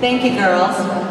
Thank you, girls.